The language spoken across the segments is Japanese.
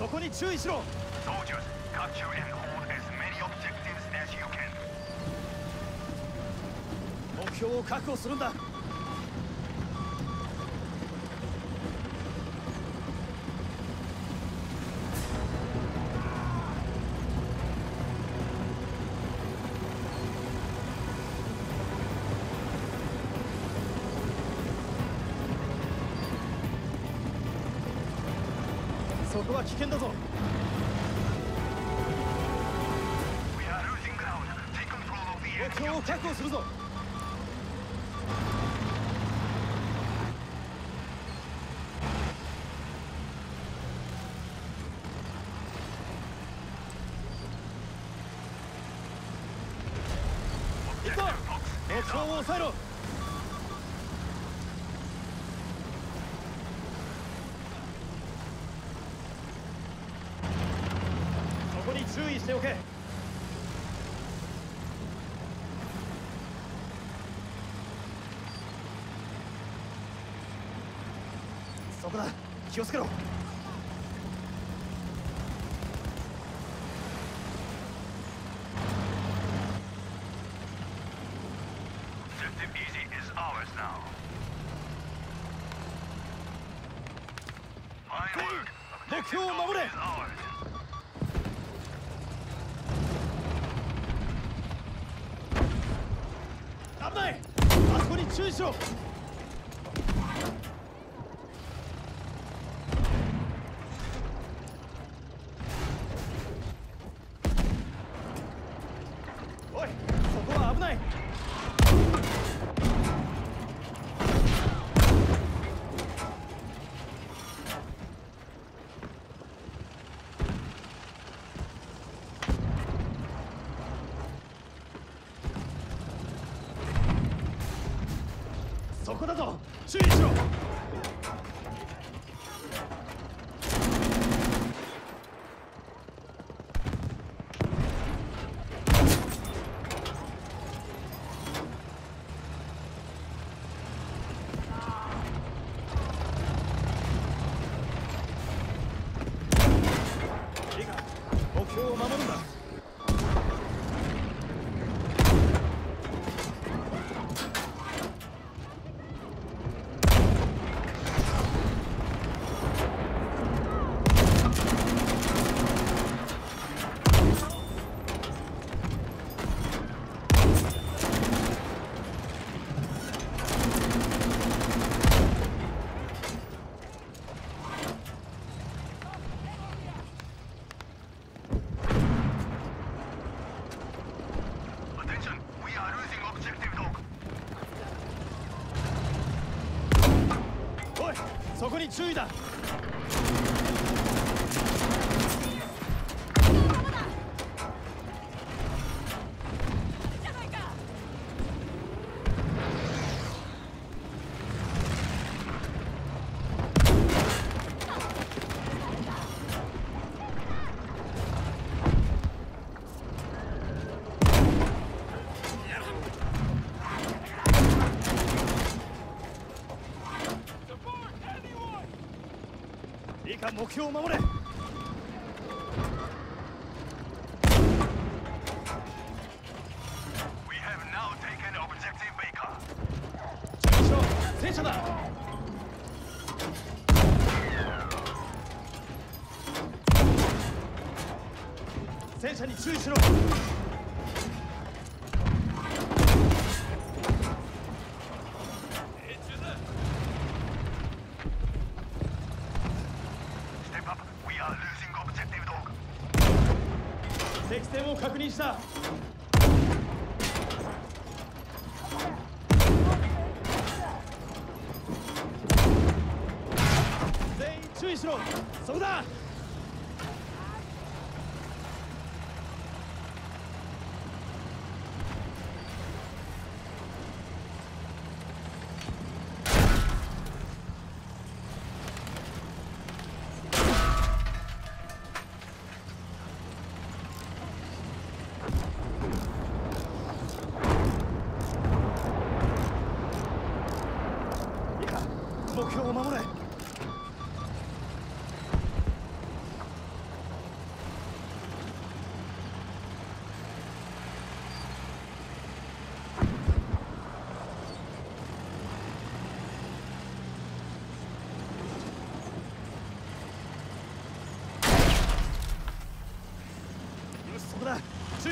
そこに注意しろ。目標を確保するんだ。は危険だぞ。を確保えろ。しておけ。そこだ。気をつけろ Objective easy is ours now. Fine work. 目標を守れ is ours. 危ないあそこに注意しろおいそこは危ないそこだぞ。注意しろ目標を守るんだ「注意だ。目標を守れ。敵戦を確認した。全員注意しろ。そこだいいか目標を守れ注意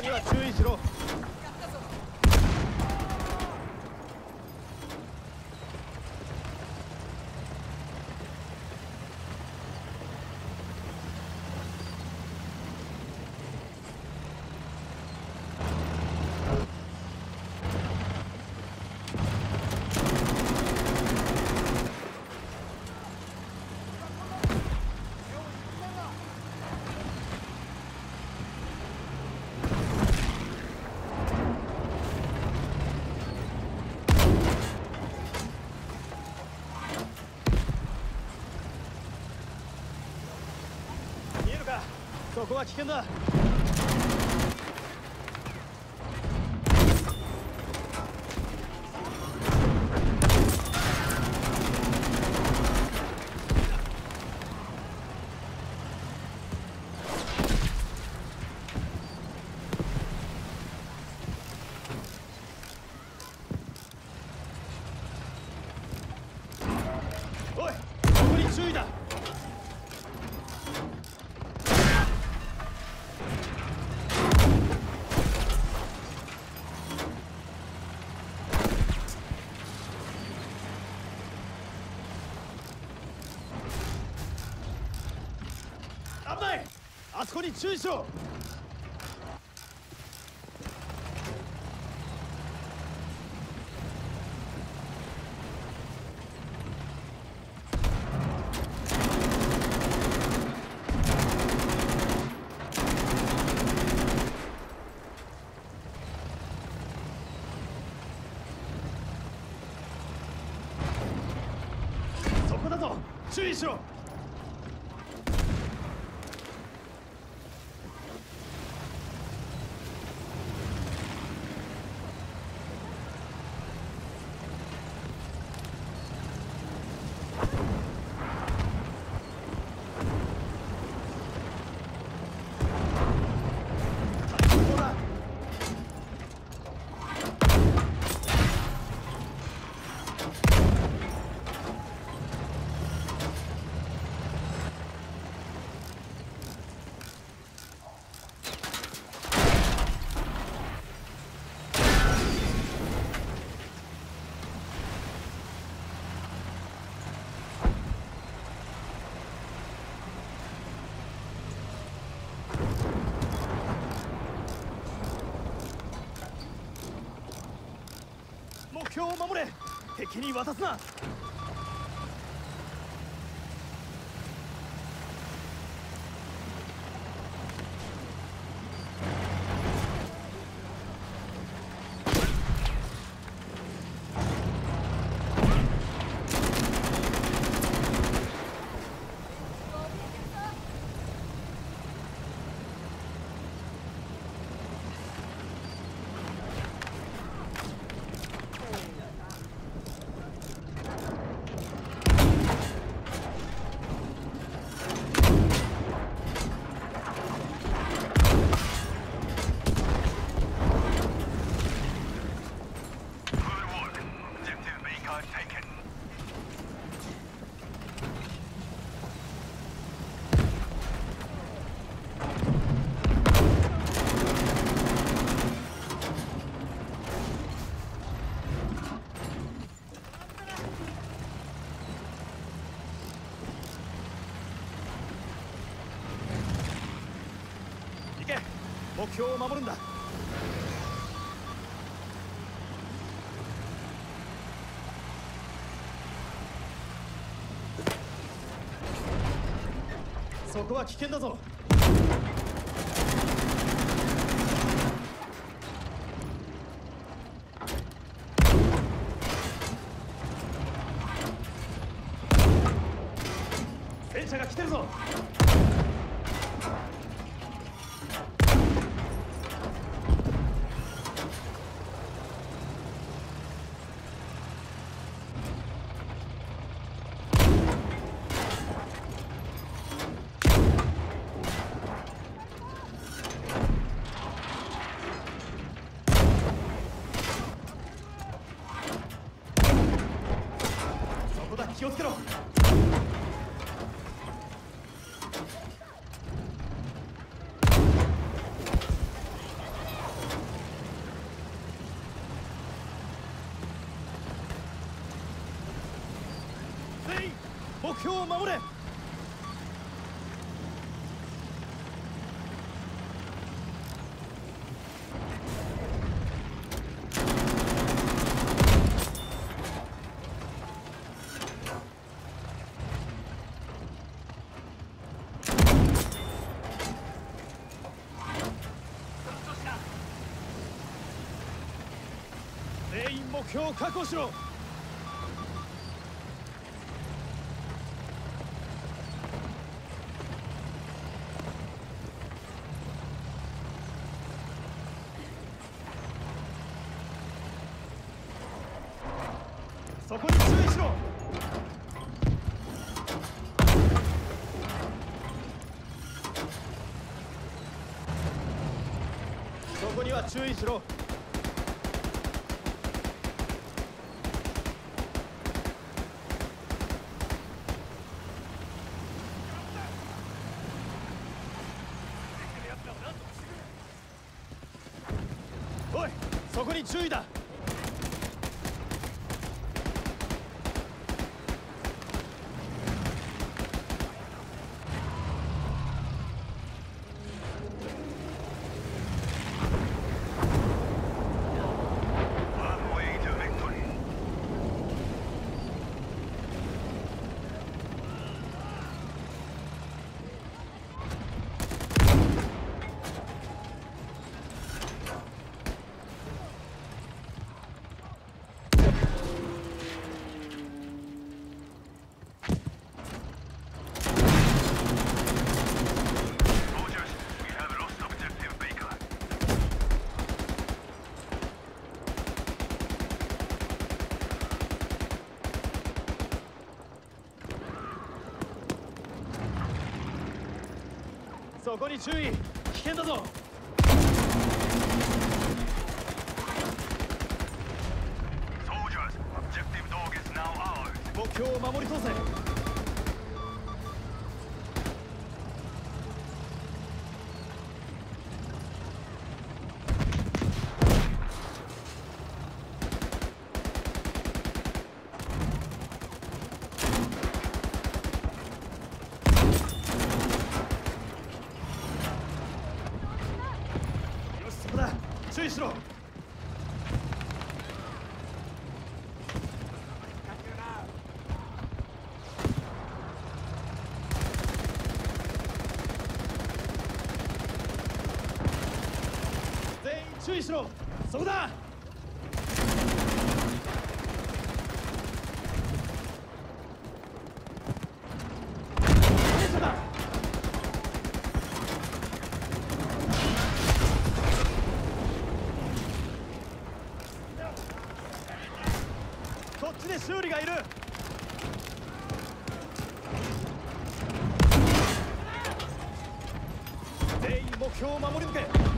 には注意しろ見えるかそこは危険だおいここに注意だ危ないあそこに注意しろ。そこだぞ。注意しろここだ目標を守れ。敵に渡すな。目標を守るんだ。そこは危険だぞ戦車が来てるぞそこだ気をつけろ全員目標を守れ。全員目標を確保しろ。そこに注意しろ。そこには注意しろ。おいそこに注意だ。そこに注意危険だぞ Soldiers, objective dog is now ours. 目標を守り通せよしそこだしろ。全員注意しろ。そこだ戦車だこっちで修理がいる境を守り抜け。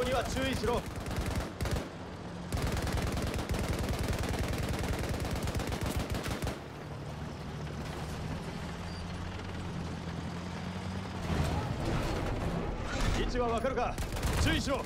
こには注意しろ。位置はわかるか？注意しろ。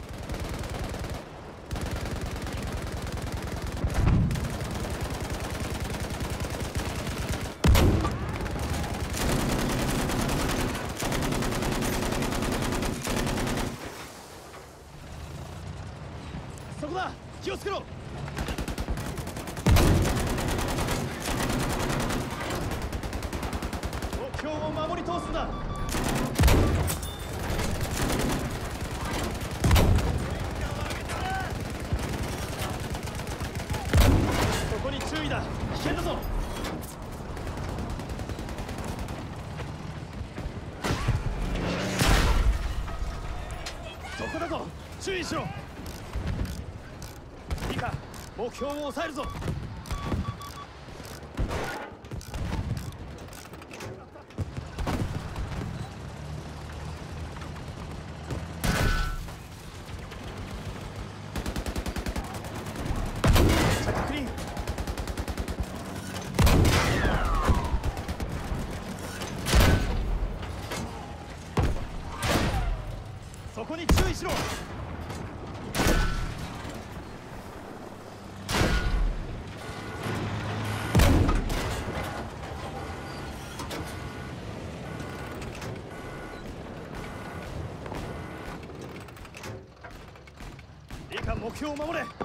だ。危険だぞ。そこだぞ。注意しろ。以下目標を抑えるぞ。か目標を守れ。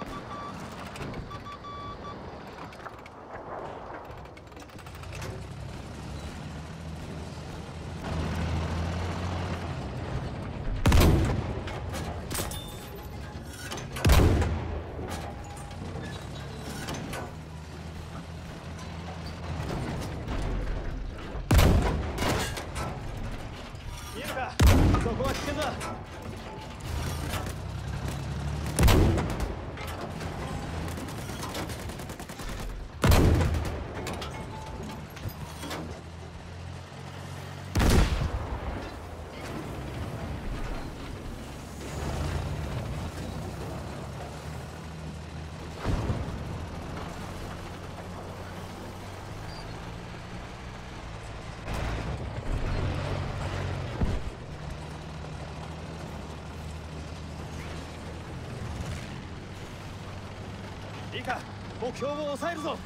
いか目標を抑えるぞ。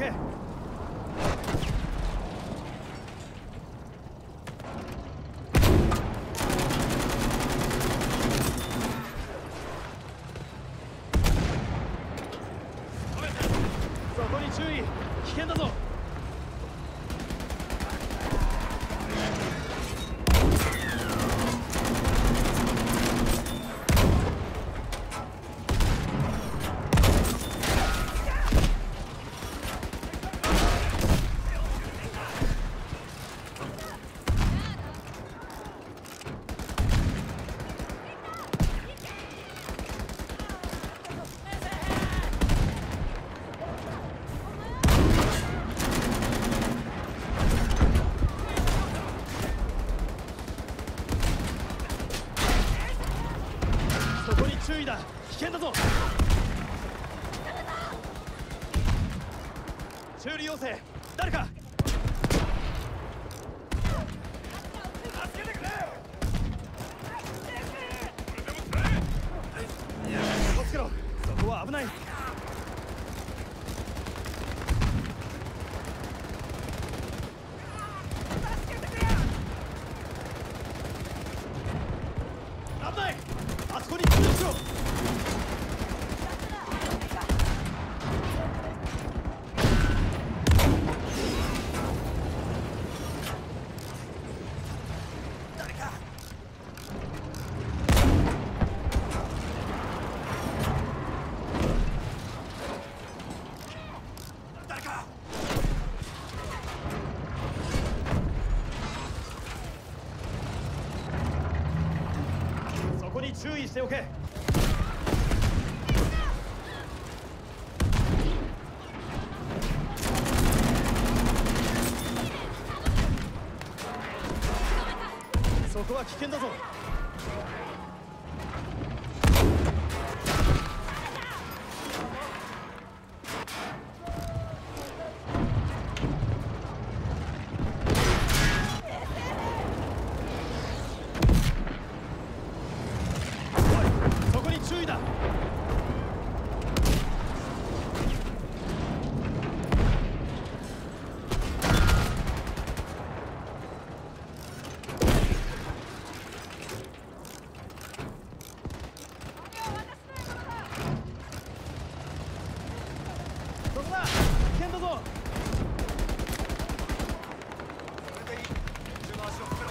Okay. 険だぞ。修理要請。誰か助けてくれ気をつけろそこは危ない危ないあそこに注意しろ誰か誰かそこに注意しておけ。そこは危険だぞおいそこに注意だそこだ危険だぞそこだ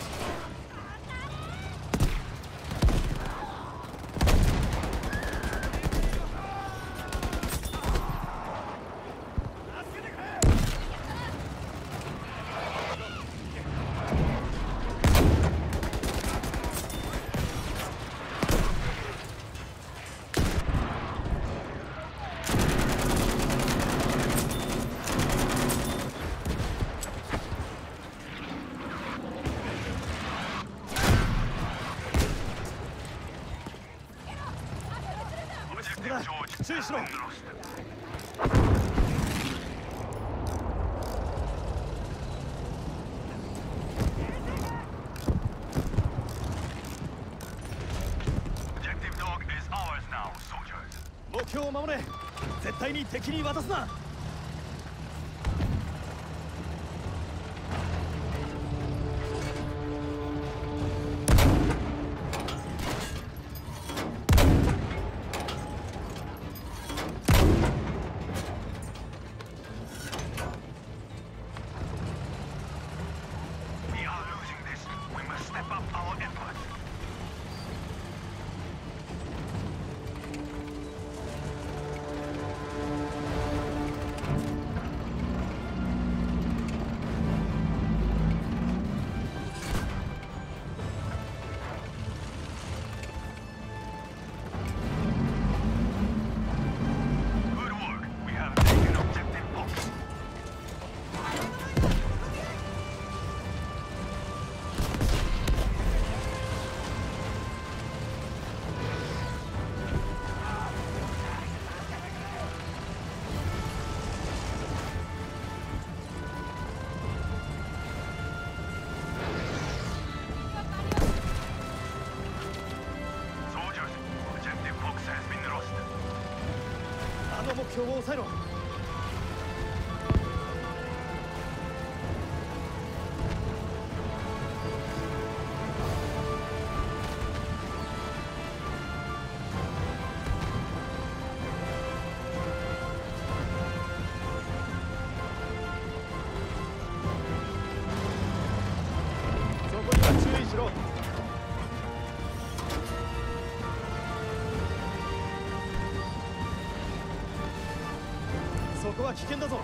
目標を守れ。絶対に敵に渡すな。を抑えろ。は危険だぞ。